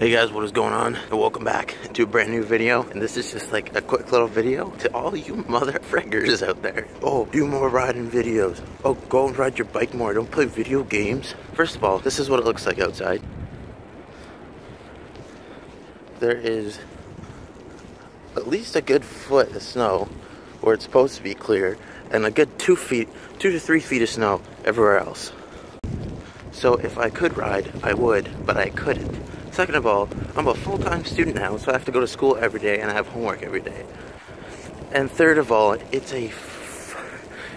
Hey guys, what is going on? And welcome back to a brand new video. And this is just like a quick little video to all you mother friggers out there. Oh, do more riding videos. Oh, go and ride your bike more. Don't play video games. First of all, this is what it looks like outside. There is at least a good foot of snow where it's supposed to be clear and a good two feet, two to three feet of snow everywhere else. So if I could ride, I would, but I couldn't. Second of all, I'm a full-time student now, so I have to go to school every day and I have homework every day. And third of all, it's a,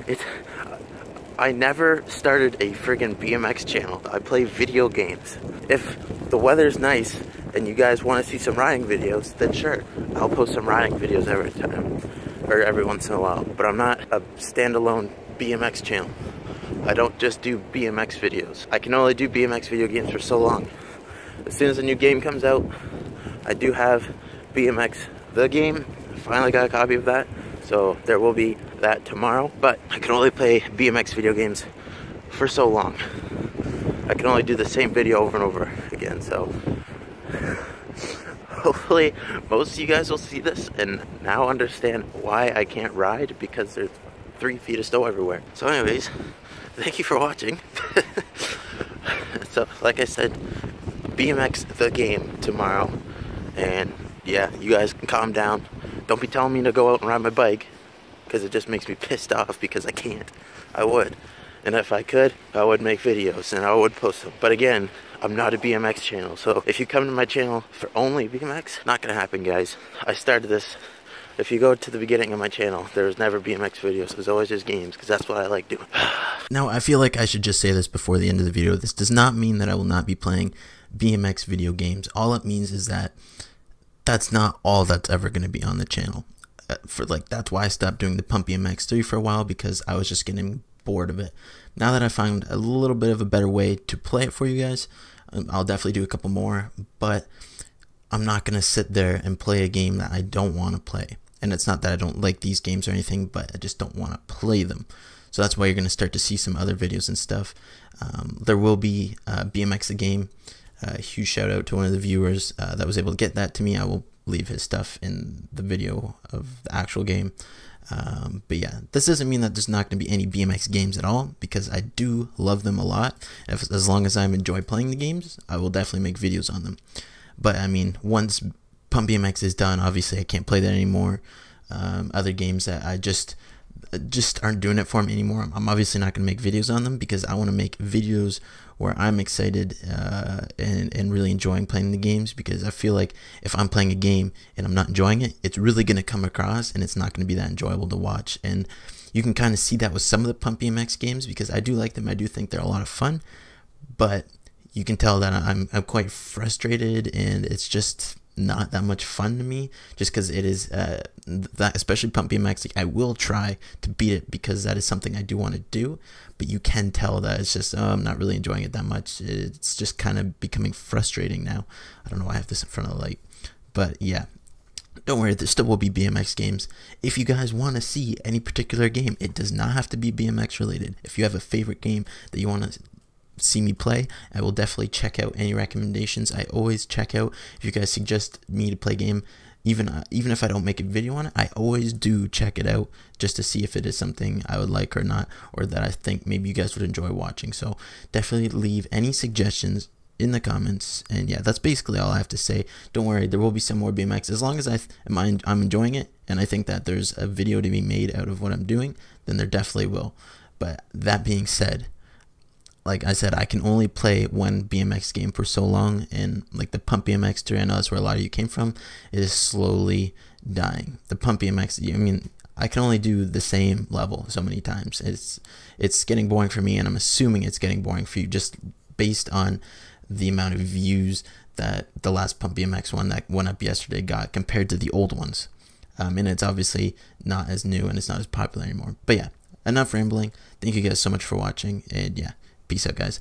it's, I never started a friggin' BMX channel. I play video games. If the weather's nice and you guys want to see some riding videos, then sure, I'll post some riding videos every time, or every once in a while. But I'm not a standalone BMX channel. I don't just do BMX videos. I can only do BMX video games for so long as soon as a new game comes out, I do have BMX the game. I finally got a copy of that. So there will be that tomorrow. But I can only play BMX video games for so long. I can only do the same video over and over again. So hopefully most of you guys will see this and now understand why I can't ride because there's three feet of snow everywhere. So anyways, thank you for watching. so like I said, BMX the game tomorrow. And yeah, you guys can calm down. Don't be telling me to go out and ride my bike because it just makes me pissed off because I can't. I would. And if I could, I would make videos and I would post them. But again, I'm not a BMX channel. So if you come to my channel for only BMX, not gonna happen guys. I started this if you go to the beginning of my channel, there was never BMX videos. It was always just games because that's what I like doing. now, I feel like I should just say this before the end of the video. This does not mean that I will not be playing BMX video games. All it means is that that's not all that's ever going to be on the channel. Uh, for like that's why I stopped doing the Pump BMX 3 for a while because I was just getting bored of it. Now that I found a little bit of a better way to play it for you guys, um, I'll definitely do a couple more, but I'm not going to sit there and play a game that I don't want to play. And it's not that I don't like these games or anything, but I just don't want to play them. So that's why you're going to start to see some other videos and stuff. Um, there will be uh, BMX the game a huge shout out to one of the viewers uh, that was able to get that to me. I will leave his stuff in the video of the actual game. Um, but yeah, this doesn't mean that there's not going to be any BMX games at all because I do love them a lot. If, as long as I enjoy playing the games, I will definitely make videos on them. But I mean, once Pump BMX is done, obviously I can't play that anymore. Um, other games that I just just aren't doing it for me anymore. I'm obviously not going to make videos on them because I want to make videos where I'm excited uh, and, and really enjoying playing the games because I feel like if I'm playing a game and I'm not enjoying it, it's really going to come across and it's not going to be that enjoyable to watch. And you can kind of see that with some of the Pump BMX games because I do like them. I do think they're a lot of fun, but you can tell that I'm, I'm quite frustrated and it's just not that much fun to me just because it is uh, that especially pump bmx like, i will try to beat it because that is something i do want to do but you can tell that it's just oh, i'm not really enjoying it that much it's just kind of becoming frustrating now i don't know why i have this in front of the light but yeah don't worry, there still will be BMX games. If you guys want to see any particular game, it does not have to be BMX related. If you have a favorite game that you want to see me play, I will definitely check out any recommendations. I always check out if you guys suggest me to play game, even uh, even if I don't make a video on it, I always do check it out just to see if it is something I would like or not, or that I think maybe you guys would enjoy watching. So definitely leave any suggestions in the comments. And yeah, that's basically all I have to say. Don't worry, there will be some more BMX as long as I am I'm enjoying it and I think that there's a video to be made out of what I'm doing, then there definitely will. But that being said, like I said, I can only play one BMX game for so long, and like the Pump BMX 3, I know that's where a lot of you came from, is slowly dying. The Pump BMX, I mean, I can only do the same level so many times. It's it's getting boring for me, and I'm assuming it's getting boring for you just based on the amount of views that the last Pump BMX one that went up yesterday got compared to the old ones. Um, and it's obviously not as new and it's not as popular anymore. But yeah, enough rambling. Thank you guys so much for watching, and yeah. Peace out, guys.